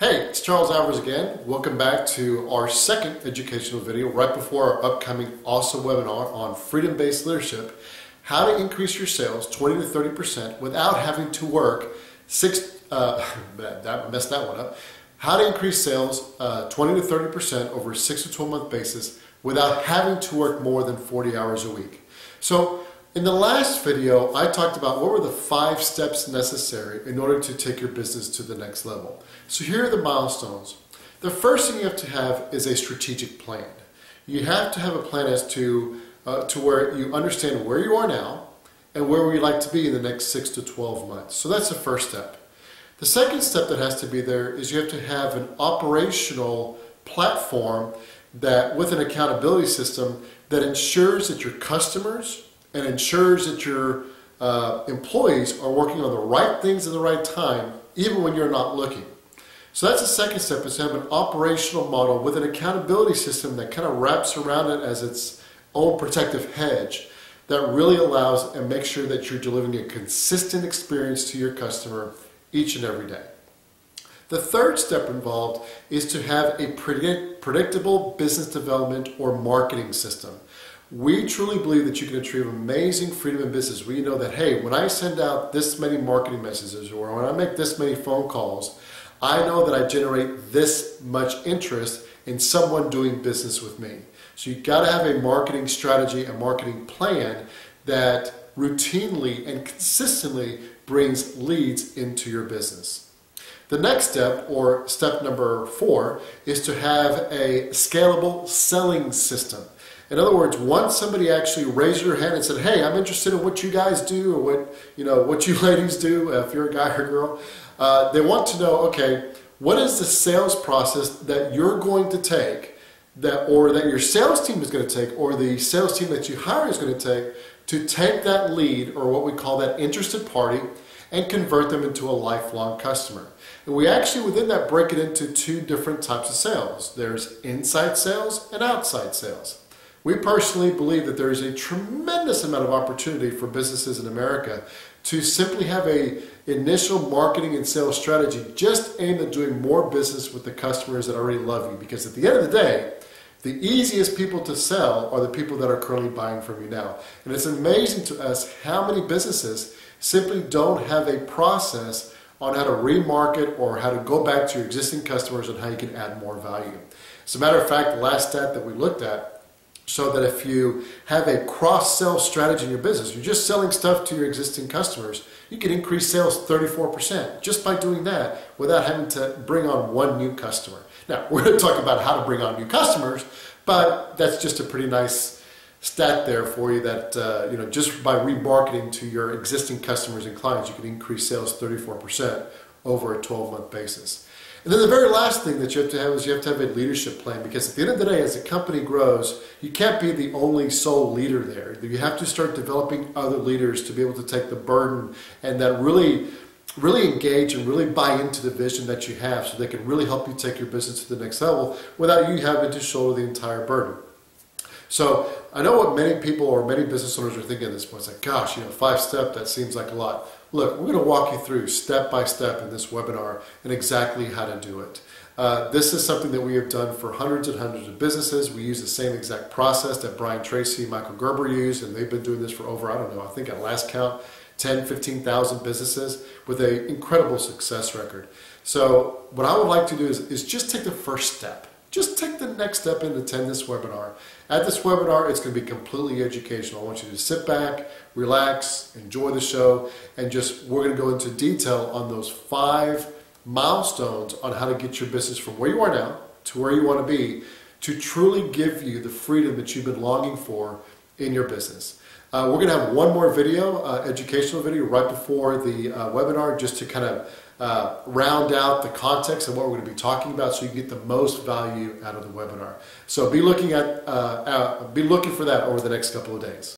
Hey, it's Charles Alvarez again. Welcome back to our second educational video right before our upcoming awesome webinar on freedom-based leadership, how to increase your sales 20 to 30% without having to work six, uh, that messed that one up, how to increase sales uh, 20 to 30% over a six to 12 month basis without having to work more than 40 hours a week. So in the last video, I talked about what were the five steps necessary in order to take your business to the next level. So here are the milestones. The first thing you have to have is a strategic plan. You have to have a plan as to, uh, to where you understand where you are now and where we like to be in the next 6 to 12 months. So that's the first step. The second step that has to be there is you have to have an operational platform that with an accountability system that ensures that your customers and ensures that your uh, employees are working on the right things at the right time, even when you're not looking. So that's the second step is to have an operational model with an accountability system that kind of wraps around it as its own protective hedge that really allows and makes sure that you're delivering a consistent experience to your customer each and every day. The third step involved is to have a predict, predictable business development or marketing system. We truly believe that you can achieve amazing freedom in business. We know that, hey, when I send out this many marketing messages or when I make this many phone calls, I know that I generate this much interest in someone doing business with me. So you've got to have a marketing strategy, a marketing plan that routinely and consistently brings leads into your business. The next step, or step number four, is to have a scalable selling system. In other words, once somebody actually raised their hand and said, "Hey, I'm interested in what you guys do, or what you know, what you ladies do, if you're a guy or girl," uh, they want to know, okay, what is the sales process that you're going to take, that or that your sales team is going to take, or the sales team that you hire is going to take to take that lead, or what we call that interested party, and convert them into a lifelong customer. And we actually, within that, break it into two different types of sales. There's inside sales and outside sales. We personally believe that there is a tremendous amount of opportunity for businesses in America to simply have a initial marketing and sales strategy just aimed at doing more business with the customers that already love you. Because at the end of the day, the easiest people to sell are the people that are currently buying from you now. And it's amazing to us how many businesses simply don't have a process on how to remarket or how to go back to your existing customers and how you can add more value. As a matter of fact, the last stat that we looked at so that if you have a cross-sell strategy in your business, you're just selling stuff to your existing customers, you can increase sales 34% just by doing that without having to bring on one new customer. Now, we're going to talk about how to bring on new customers, but that's just a pretty nice stat there for you that, uh, you know, just by remarketing to your existing customers and clients, you can increase sales 34% over a 12-month basis. And then the very last thing that you have to have is you have to have a leadership plan because at the end of the day, as a company grows, you can't be the only sole leader there. You have to start developing other leaders to be able to take the burden and that really really engage and really buy into the vision that you have so they can really help you take your business to the next level without you having to shoulder the entire burden. So I know what many people or many business owners are thinking at this point. It's like, gosh, you know, five step, that seems like a lot. Look, we're going to walk you through step by step in this webinar and exactly how to do it. Uh, this is something that we have done for hundreds and hundreds of businesses. We use the same exact process that Brian Tracy Michael Gerber use, and they've been doing this for over, I don't know, I think at last count, 10, 15,000 businesses with an incredible success record. So what I would like to do is, is just take the first step just take the next step and attend this webinar. At this webinar, it's going to be completely educational. I want you to sit back, relax, enjoy the show, and just we're going to go into detail on those five milestones on how to get your business from where you are now to where you want to be to truly give you the freedom that you've been longing for in your business. Uh, we're going to have one more video, uh, educational video, right before the uh, webinar, just to kind of uh, round out the context of what we're going to be talking about, so you get the most value out of the webinar. So be looking at, uh, be looking for that over the next couple of days.